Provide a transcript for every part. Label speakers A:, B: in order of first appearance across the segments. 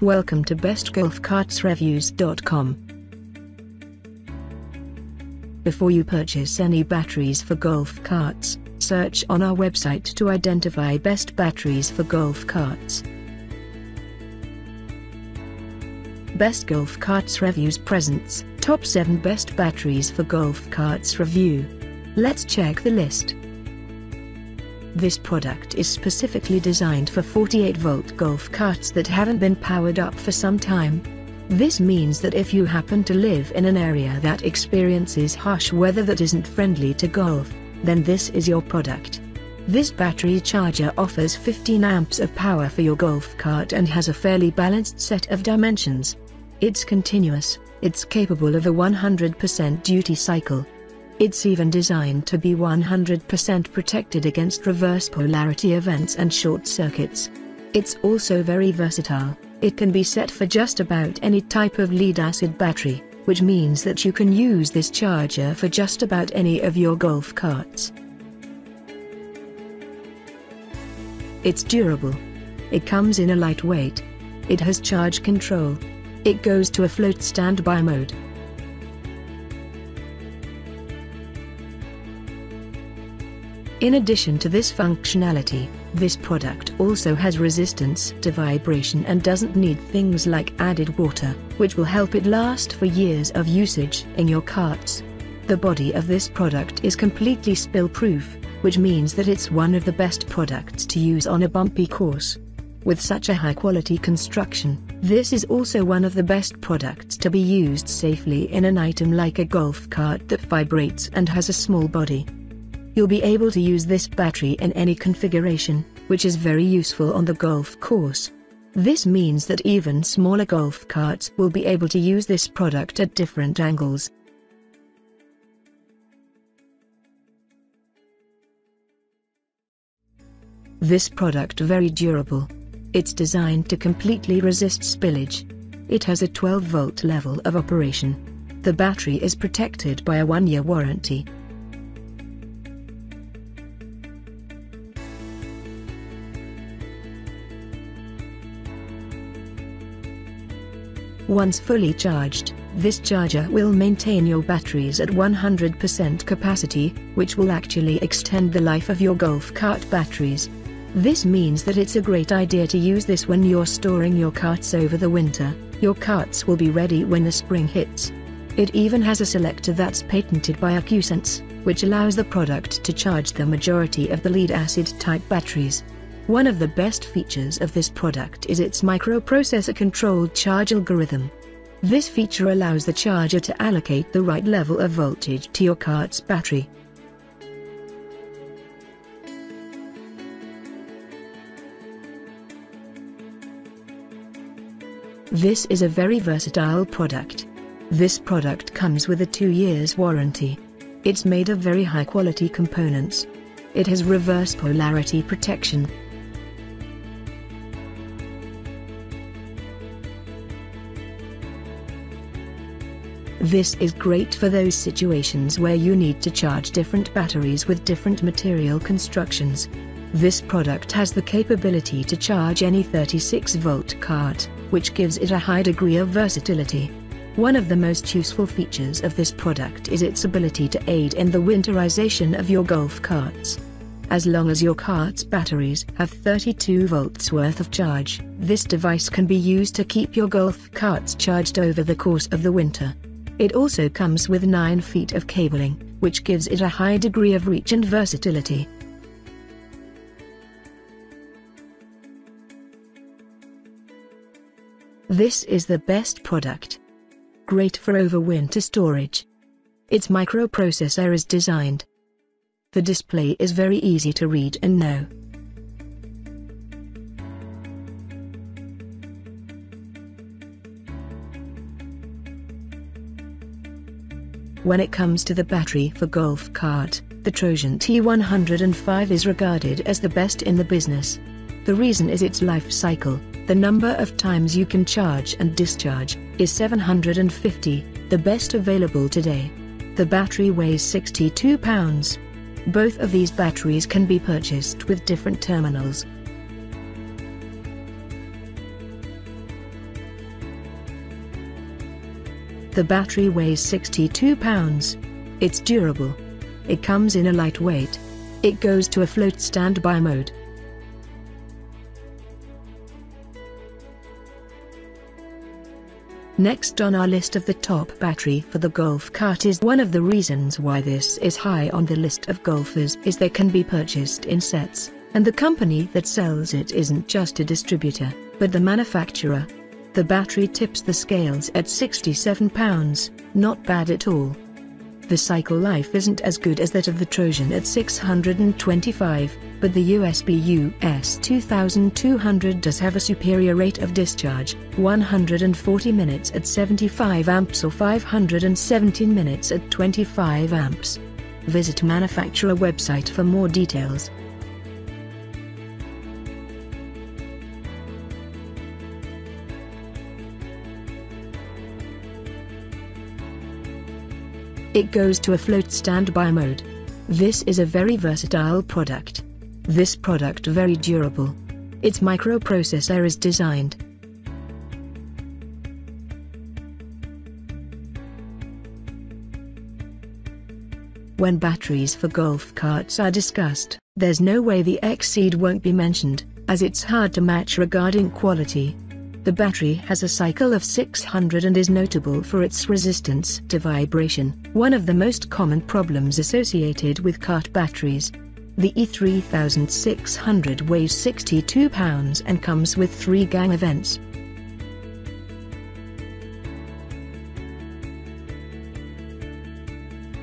A: Welcome to bestgolfcartsreviews.com. Before you purchase any batteries for golf carts, search on our website to identify best batteries for golf carts. Best Golf Carts Reviews presents Top 7 Best Batteries for Golf Carts Review. Let's check the list. This product is specifically designed for 48 volt golf carts that haven't been powered up for some time. This means that if you happen to live in an area that experiences harsh weather that isn't friendly to golf, then this is your product. This battery charger offers 15 amps of power for your golf cart and has a fairly balanced set of dimensions. It's continuous, it's capable of a 100% duty cycle, it's even designed to be 100% protected against reverse polarity events and short circuits. It's also very versatile, it can be set for just about any type of lead acid battery, which means that you can use this charger for just about any of your golf carts. It's durable. It comes in a lightweight. It has charge control. It goes to a float standby mode. In addition to this functionality, this product also has resistance to vibration and doesn't need things like added water, which will help it last for years of usage in your carts. The body of this product is completely spill-proof, which means that it's one of the best products to use on a bumpy course. With such a high-quality construction, this is also one of the best products to be used safely in an item like a golf cart that vibrates and has a small body. You'll be able to use this battery in any configuration, which is very useful on the golf course. This means that even smaller golf carts will be able to use this product at different angles. This product very durable. It's designed to completely resist spillage. It has a 12 volt level of operation. The battery is protected by a one-year warranty. Once fully charged, this charger will maintain your batteries at 100% capacity, which will actually extend the life of your golf cart batteries. This means that it's a great idea to use this when you're storing your carts over the winter, your carts will be ready when the spring hits. It even has a selector that's patented by AcuSense, which allows the product to charge the majority of the lead acid type batteries. One of the best features of this product is its microprocessor-controlled charge algorithm. This feature allows the charger to allocate the right level of voltage to your cart's battery. This is a very versatile product. This product comes with a 2 years warranty. It's made of very high quality components. It has reverse polarity protection, This is great for those situations where you need to charge different batteries with different material constructions. This product has the capability to charge any 36 volt cart, which gives it a high degree of versatility. One of the most useful features of this product is its ability to aid in the winterization of your golf carts. As long as your cart's batteries have 32 volts worth of charge, this device can be used to keep your golf carts charged over the course of the winter. It also comes with 9 feet of cabling, which gives it a high degree of reach and versatility. This is the best product. Great for overwinter storage. Its microprocessor is designed. The display is very easy to read and know. When it comes to the battery for golf cart, the Trojan T105 is regarded as the best in the business. The reason is its life cycle, the number of times you can charge and discharge, is 750, the best available today. The battery weighs 62 pounds. Both of these batteries can be purchased with different terminals. The battery weighs 62 pounds. It's durable. It comes in a lightweight. It goes to a float standby mode. Next on our list of the top battery for the golf cart is one of the reasons why this is high on the list of golfers is they can be purchased in sets, and the company that sells it isn't just a distributor, but the manufacturer. The battery tips the scales at 67 pounds, not bad at all. The cycle life isn't as good as that of the Trojan at 625, but the USB US 2200 does have a superior rate of discharge, 140 minutes at 75 amps or 517 minutes at 25 amps. Visit manufacturer website for more details. It goes to a float standby mode. This is a very versatile product. This product very durable. Its microprocessor is designed. When batteries for golf carts are discussed, there's no way the Exide won't be mentioned, as it's hard to match regarding quality. The battery has a cycle of 600 and is notable for its resistance to vibration, one of the most common problems associated with cart batteries. The E3600 weighs 62 pounds and comes with three gang events.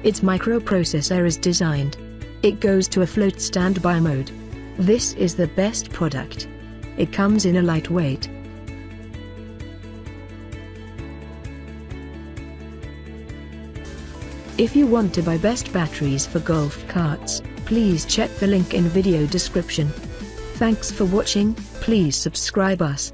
A: Its microprocessor is designed. It goes to a float standby mode. This is the best product. It comes in a lightweight, If you want to buy best batteries for golf carts, please check the link in video description. Thanks for watching, please subscribe us.